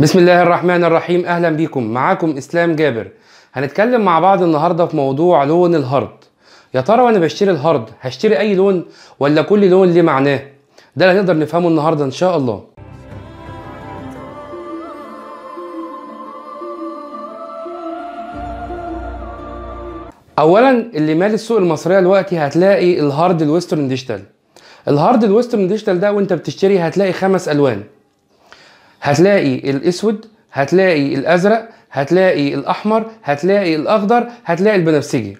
بسم الله الرحمن الرحيم. أهلا بيكم معاكم إسلام جابر. هنتكلم مع بعض النهارده في موضوع لون ال hard يا ترى وأنا بشتري ال hard هشتري أي لون ولا كل لون ليه معناه؟ ده اللي هنقدر نفهمه النهارده إن شاء الله. اولا اللي مال السوق المصرية دلوقتي هتلاقي الهارد الويسترن ديجيتال. الهارد الويسترن ديجيتال ده وأنت بتشتري هتلاقي خمس ألوان. هتلاقي الأسود هتلاقي الأزرق هتلاقي الأحمر هتلاقي الأخضر هتلاقي البنفسجي.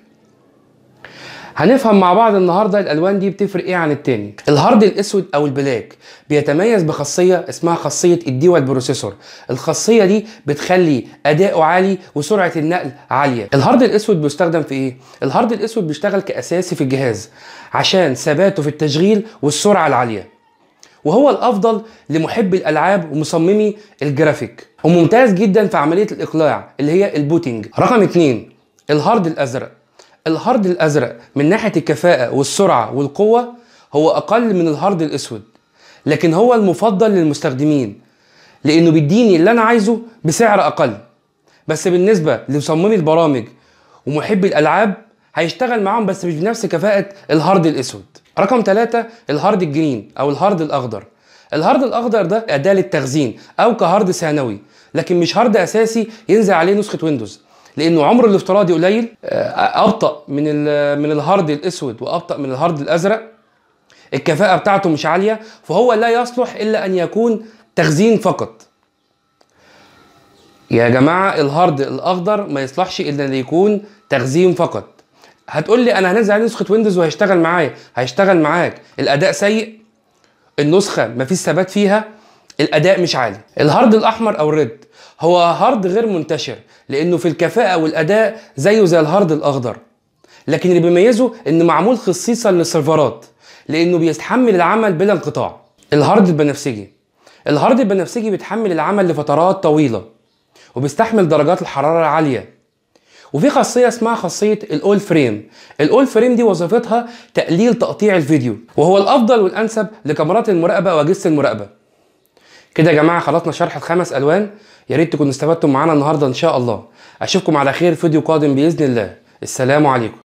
هنفهم مع بعض النهارده الألوان دي بتفرق إيه عن التاني. ال hard الأسود أو ال black بيتميز بخاصية اسمها خاصية ال dual processor. الخاصية دي بتخلي أداؤه عالي وسرعة النقل عالية. ال hard الأسود بيستخدم في إيه؟ ال hard الأسود بيشتغل كأساسي في الجهاز عشان ثباته في التشغيل والسرعة العالية. وهو الأفضل لمحبي الألعاب ومصممي الجرافيك. وممتاز جدا في عملية الإقلاع اللي هي ال booting. رقم اتنين ال hard الأزرق. ال hard الأزرق من ناحية الكفاءة والسرعة والقوة هو أقل من ال hard الأسود لكن هو المفضل للمستخدمين لأنه بيديني اللي أنا عايزه بسعر أقل. بس بالنسبة لمصممي البرامج ومحبي الألعاب هيشتغل معاهم بس مش بنفس كفاءة ال hard الأسود. رقم ثلاثة الهارد الجرين أو الهارد الأخضر. الهارد الأخضر ده أداة للتخزين أو ك hard ثانوي لكن مش hard أساسي ينزل عليه نسخة Windows لأنه عمره الافتراضي قليل أبطأ من من ال hard الأسود وأبطأ من ال hard الأزرق. الكفاءة بتاعته مش عالية فهو لا يصلح إلا أن يكون تخزين فقط. يا جماعة ال hard الأخضر ما يصلحش إلا إن يكون تخزين فقط. هتقول لي أنا هنزل عليه نسخة Windows وهيشتغل معايا. هيشتغل معاك. الأداء سيء. النسخة مفيش ثبات فيها. الأداء مش عالي. ال hard الأحمر أو ال red. هو hard غير منتشر لأنه في الكفاءة والأداء زيه زي ال hard الأخضر. لكن اللي بيميزه إنه معمول خصيصا للسيرفرات لأنه بيتحمل العمل بلا انقطاع. ال hard البنفسجي. ال hard البنفسجي بيتحمل العمل لفترات طويلة وبيستحمل درجات الحرارة العالية. وفي خاصية اسمها خاصية ال all frame. ال all frame دي وظيفتها تقليل تقطيع الفيديو وهو الأفضل والأنسب لكاميرات المراقبة وأجهزة المراقبة. كده يا جماعة خلصنا شرح الخمس ألوان. يا ريت تكونوا استفدتم معانا النهارده إن شاء الله. أشوفكم على خير فيديو قادم بإذن الله. السلام عليكم.